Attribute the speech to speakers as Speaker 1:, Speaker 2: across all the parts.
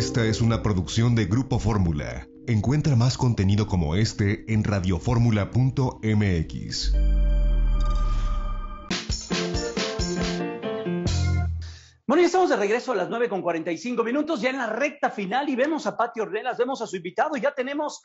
Speaker 1: Esta es una producción de Grupo Fórmula. Encuentra más contenido como este en radioformula.mx.
Speaker 2: Bueno, ya estamos de regreso a las 9 con 45 minutos, ya en la recta final y vemos a Pati Ornelas, vemos a su invitado y ya tenemos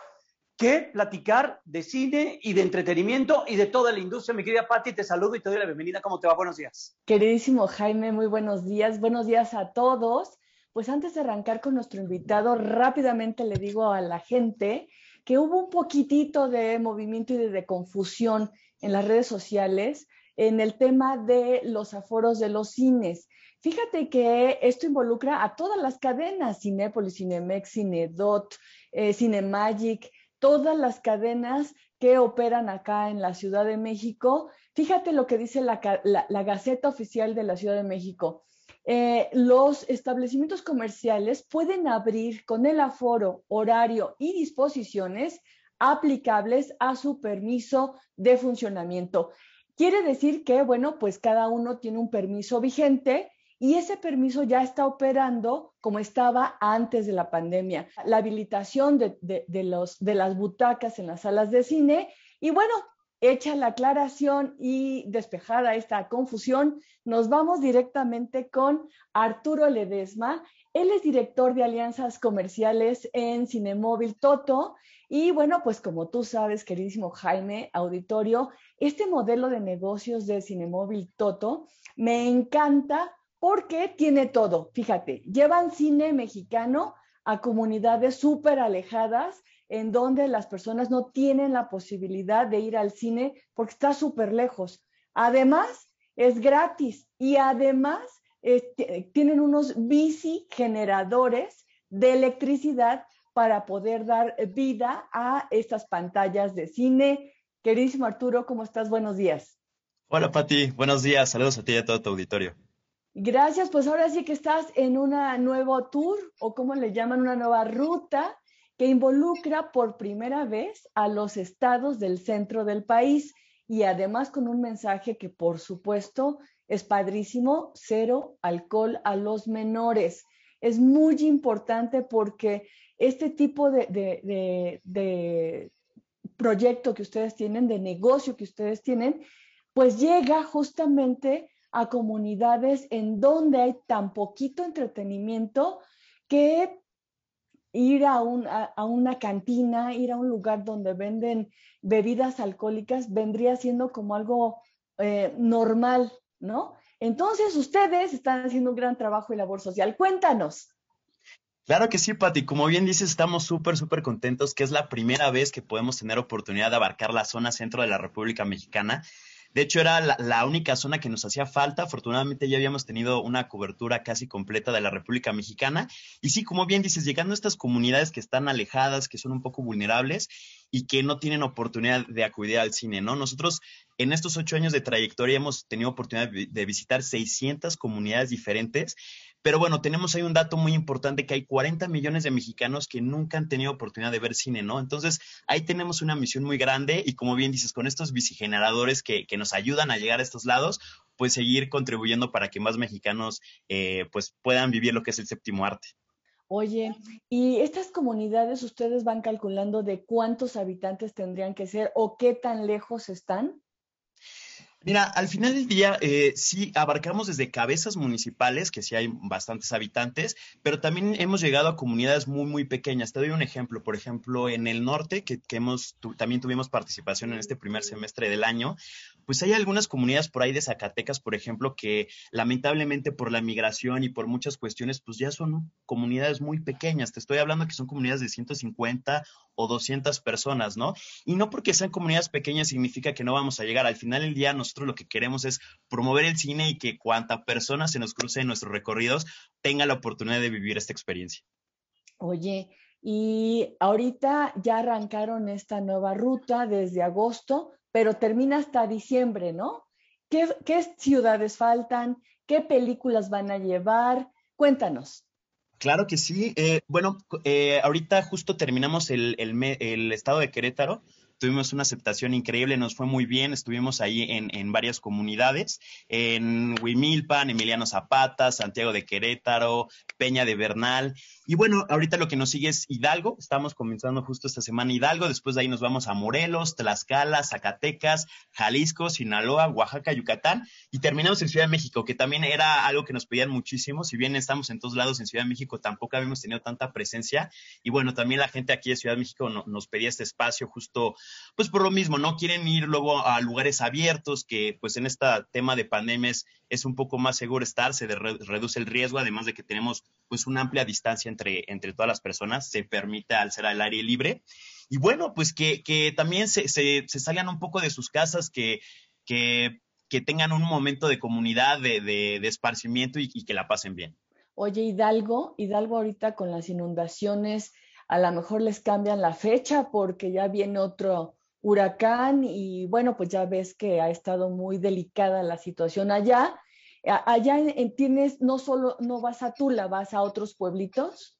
Speaker 2: que platicar de cine y de entretenimiento y de toda la industria. Mi querida Patti, te saludo y te doy la bienvenida. ¿Cómo te va? Buenos días.
Speaker 3: Queridísimo Jaime, muy buenos días. Buenos días a todos. Pues antes de arrancar con nuestro invitado, rápidamente le digo a la gente que hubo un poquitito de movimiento y de, confusión en las redes sociales en el tema de los aforos de los cines. Fíjate que esto involucra a todas las cadenas, Cinépolis, Cinemex, Cinedot, eh, Cinemagic, todas las cadenas que operan acá en la Ciudad de México. Fíjate lo que dice la, Gaceta Oficial de la Ciudad de México. Eh, los establecimientos comerciales pueden abrir con el aforo, horario y disposiciones aplicables a su permiso de funcionamiento. Quiere decir que, bueno, pues cada uno tiene un permiso vigente y ese permiso ya está operando como estaba antes de la pandemia. La habilitación de, de las butacas en las salas de cine y bueno, hecha la aclaración y despejada esta confusión, nos vamos directamente con Arturo Ledesma. Él es director de alianzas comerciales en Cinemóvil Toto. Y bueno, pues como tú sabes, queridísimo Jaime, auditorio, este modelo de negocios de Cinemóvil Toto me encanta porque tiene todo. Fíjate, llevan cine mexicano a comunidades súper alejadas en donde las personas no tienen la posibilidad de ir al cine porque está súper lejos. Además, es gratis y además tienen unos bici generadores de electricidad para poder dar vida a estas pantallas de cine. Queridísimo Arturo, ¿cómo estás? Buenos días.
Speaker 4: Hola Pati, buenos días, saludos a ti y a todo tu auditorio.
Speaker 3: Gracias, pues ahora sí que estás en una nuevo tour o como le llaman, una nueva ruta que involucra por primera vez a los estados del centro del país y además con un mensaje que por supuesto es padrísimo, cero alcohol a los menores. Es muy importante porque este tipo de, de proyecto que ustedes tienen, de negocio que ustedes tienen, pues llega justamente a comunidades en donde hay tan poquito entretenimiento que ir a, una cantina, ir a un lugar donde venden bebidas alcohólicas vendría siendo como algo eh, normal, ¿no? Entonces ustedes están haciendo un gran trabajo y labor social. Cuéntanos.
Speaker 4: Claro que sí, Pati. Como bien dices, estamos súper, súper contentos que es la primera vez que podemos tener oportunidad de abarcar la zona centro de la República Mexicana. De hecho, era la, única zona que nos hacía falta. Afortunadamente ya habíamos tenido una cobertura casi completa de la República Mexicana. Y sí, como bien dices, llegando a estas comunidades que están alejadas, que son un poco vulnerables y que no tienen oportunidad de acudir al cine, ¿no? Nosotros en estos ocho años de trayectoria hemos tenido oportunidad de visitar 600 comunidades diferentes pero bueno, tenemos ahí un dato muy importante que hay 40 millones de mexicanos que nunca han tenido oportunidad de ver cine, ¿no? Entonces, ahí tenemos una misión muy grande y como bien dices, con estos bicigeneradores que, que nos ayudan a llegar a estos lados, pues seguir contribuyendo para que más mexicanos eh, pues puedan vivir lo que es el séptimo arte.
Speaker 3: Oye, ¿y estas comunidades ustedes van calculando de cuántos habitantes tendrían que ser o qué tan lejos están?
Speaker 4: Mira, al final del día eh, sí abarcamos desde cabezas municipales, que sí hay bastantes habitantes, pero también hemos llegado a comunidades muy, muy pequeñas. Te doy un ejemplo. Por ejemplo, en el norte, que, hemos, también tuvimos participación en este primer semestre del año, pues hay algunas comunidades por ahí de Zacatecas, por ejemplo, que lamentablemente por la migración y por muchas cuestiones, pues ya son comunidades muy pequeñas. Te estoy hablando que son comunidades de 150 o 200 personas, ¿no? Y no porque sean comunidades pequeñas significa que no vamos a llegar. Al final del día, nosotros lo que queremos es promover el cine y que cuanta persona se nos cruce en nuestros recorridos tenga la oportunidad de vivir esta experiencia.
Speaker 3: Oye, y ahorita ya arrancaron esta nueva ruta desde agosto, pero termina hasta diciembre, ¿no? ¿Qué, ciudades faltan? ¿Qué películas van a llevar? Cuéntanos.
Speaker 4: Claro que sí. Eh, bueno, eh, ahorita justo terminamos el, el, estado de Querétaro. Tuvimos una aceptación increíble, nos fue muy bien. Estuvimos ahí en, en varias comunidades, en Huimilpan, Emiliano Zapata, Santiago de Querétaro, Peña de Bernal. Y bueno, ahorita lo que nos sigue es Hidalgo. Estamos comenzando justo esta semana Hidalgo. Después de ahí nos vamos a Morelos, Tlaxcala, Zacatecas, Jalisco, Sinaloa, Oaxaca, Yucatán. Y terminamos en Ciudad de México, que también era algo que nos pedían muchísimo. Si bien estamos en todos lados en Ciudad de México, tampoco habíamos tenido tanta presencia. Y bueno, también la gente aquí de Ciudad de México nos pedía este espacio justo, pues por lo mismo, ¿no? Quieren ir luego a lugares abiertos que pues en este tema de pandemias es un poco más seguro estar, se reduce el riesgo, además de que tenemos pues una amplia distancia entre, todas las personas, se permite al ser al aire libre. Y bueno, pues que, también se, salgan un poco de sus casas, que, tengan un momento de comunidad, de, de, esparcimiento y, y que la pasen bien.
Speaker 3: Oye, Hidalgo, Hidalgo ahorita con las inundaciones, a lo mejor les cambian la fecha porque ya viene otro huracán y bueno, pues ya ves que ha estado muy delicada la situación allá. Allá tienes, no solo, no vas a Tula, vas a otros pueblitos.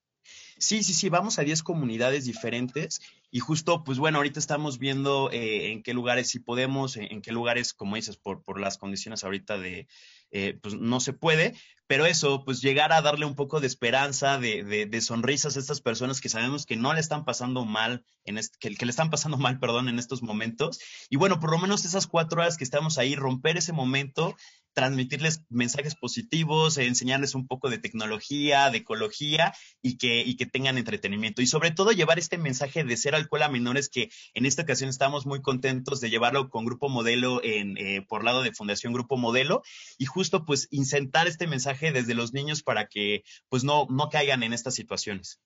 Speaker 4: Sí, sí, sí, vamos a 10 comunidades diferentes y justo, pues bueno, ahorita estamos viendo eh, en qué lugares sí podemos, en, qué lugares, como dices, por, por las condiciones ahorita de, eh, pues no se puede, pero eso, pues llegar a darle un poco de esperanza, de, de, sonrisas a estas personas que sabemos que no le están pasando mal, en que, que, le están pasando mal, perdón, en estos momentos. Y bueno, por lo menos esas cuatro horas que estamos ahí, romper ese momento, transmitirles mensajes positivos, enseñarles un poco de tecnología, de ecología y que, y que tengan entretenimiento. Y sobre todo llevar este mensaje de ser alcohol a menores que en esta ocasión estamos muy contentos de llevarlo con Grupo Modelo en, eh, por lado de Fundación Grupo Modelo y justo pues incentar este mensaje desde los niños para que pues no, no caigan en estas situaciones.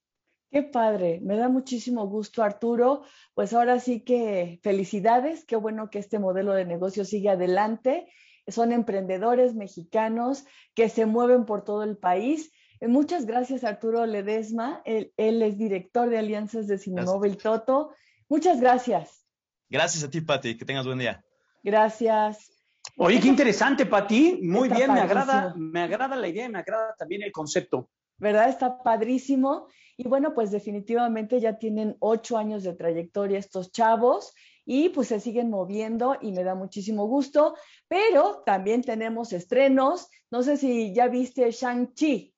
Speaker 3: Qué padre, me da muchísimo gusto Arturo. Pues ahora sí que felicidades, qué bueno que este modelo de negocio sigue adelante. Son emprendedores mexicanos que se mueven por todo el país. Eh, muchas gracias Arturo Ledesma, él, es director de alianzas de Cinemóvil Toto. Muchas gracias.
Speaker 4: Gracias a ti, Pati, que tengas buen día.
Speaker 3: Gracias.
Speaker 2: Oye, qué interesante, Pati. Muy bien, me agrada, me agrada la idea y me agrada también el concepto.
Speaker 3: ¿Verdad? Está padrísimo. Y bueno, pues definitivamente ya tienen ocho años de trayectoria estos chavos y pues se siguen moviendo y me da muchísimo gusto. Pero también tenemos estrenos. No sé si ya viste Shang-Chi.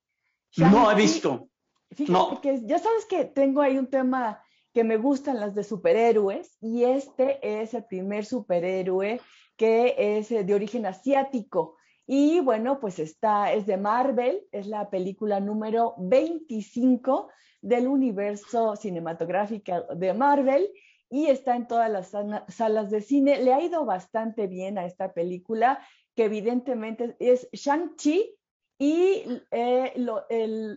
Speaker 2: No he visto.
Speaker 3: Fíjate que ya sabes que tengo ahí un tema que me gustan las de superhéroes y este es el primer superhéroe que es eh, de origen asiático. Y bueno, pues está, es de Marvel, es la película número 25 del universo cinematográfico de Marvel y está en todas las salas de cine. Le ha ido bastante bien a esta película, que evidentemente es Shang-Chi y eh,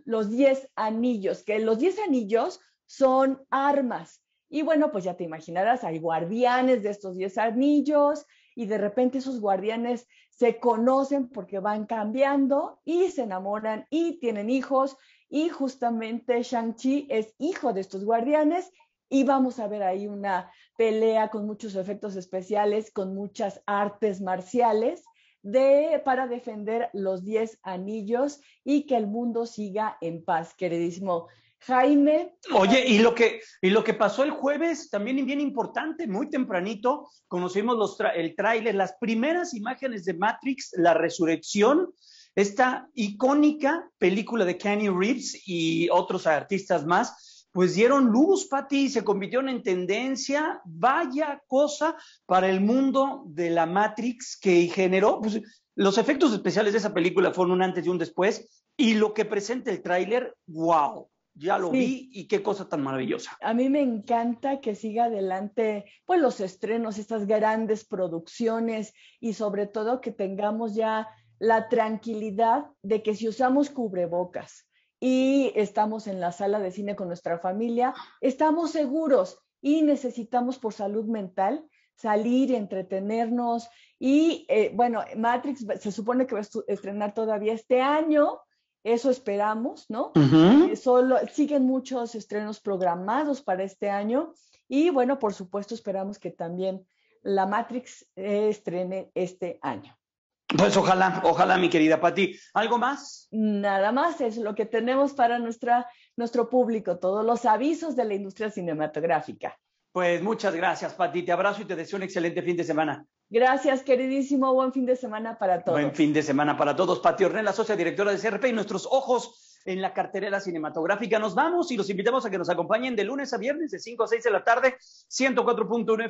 Speaker 3: los 10 anillos, que los 10 anillos son armas. Y bueno, pues ya te imaginarás, hay guardianes de estos 10 anillos, y de repente esos guardianes se conocen porque van cambiando y se enamoran y tienen hijos y justamente Shang-Chi es hijo de estos guardianes y vamos a ver ahí una pelea con muchos efectos especiales, con muchas artes marciales de, para defender los 10 anillos y que el mundo siga en paz, queridísimo Jaime.
Speaker 2: Oye, y lo que, y lo que pasó el jueves, también bien importante, muy tempranito, conocimos los el tráiler, las primeras imágenes de Matrix, La Resurrección, esta icónica película de Kenny Reeves y otros artistas más, pues dieron luz, Pati, se convirtieron en tendencia. Vaya cosa para el mundo de la Matrix que generó. Pues, los efectos especiales de esa película fueron un antes y un después. Y lo que presenta el tráiler, wow, ya lo vi y qué cosa tan maravillosa.
Speaker 3: A mí me encanta que siga adelante, pues los estrenos, estas grandes producciones y sobre todo que tengamos ya la tranquilidad de que si usamos cubrebocas y estamos en la sala de cine con nuestra familia, estamos seguros y necesitamos por salud mental salir, entretenernos y eh, bueno, Matrix se supone que va a estrenar todavía este año eso esperamos, ¿no? Eh, solo, siguen muchos estrenos programados para este año y bueno, por supuesto esperamos que también la Matrix eh, estrene este año.
Speaker 2: Pues ojalá, ojalá, mi querida Pati. ¿Algo más?
Speaker 3: Nada más, es lo que tenemos para nuestra, nuestro público, todos los avisos de la industria cinematográfica.
Speaker 2: Pues muchas gracias, Pati. Te abrazo y te deseo un excelente fin de semana.
Speaker 3: Gracias, queridísimo. Buen fin de semana para todos.
Speaker 2: Buen fin de semana para todos. Pati Ornella, socia directora de CRP y nuestros ojos en la cartelera cinematográfica. Nos vamos y los invitamos a que nos acompañen de lunes a viernes de 5 a 6 de la tarde, 104.1